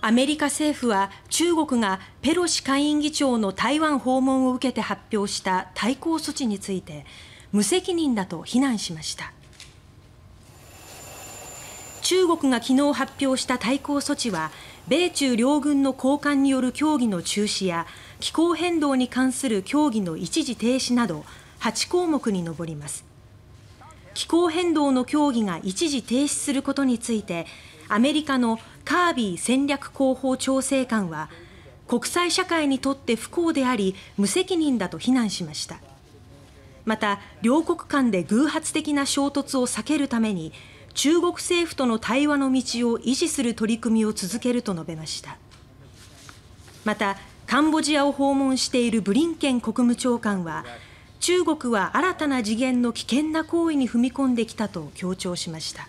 アメリカ政府は中国がペロシ下院議長の台湾訪問を受けて発表した対抗措置について無責任だと非難しました。中国が昨日発表した対抗措置は米中両軍の高官による協議の中止や気候変動に関する協議の一時停止など8項目に上ります。気候変動の協議が一時停止することについてアメリカのカービー戦略広報調整官は国際社会にとって不幸であり無責任だと非難しました。また両国間で偶発的な衝突を避けるために中国政府との対話の道を維持する取り組みを続けると述べました。またカンボジアを訪問しているブリンケン国務長官は中国は新たな次元の危険な行為に踏み込んできたと強調しました。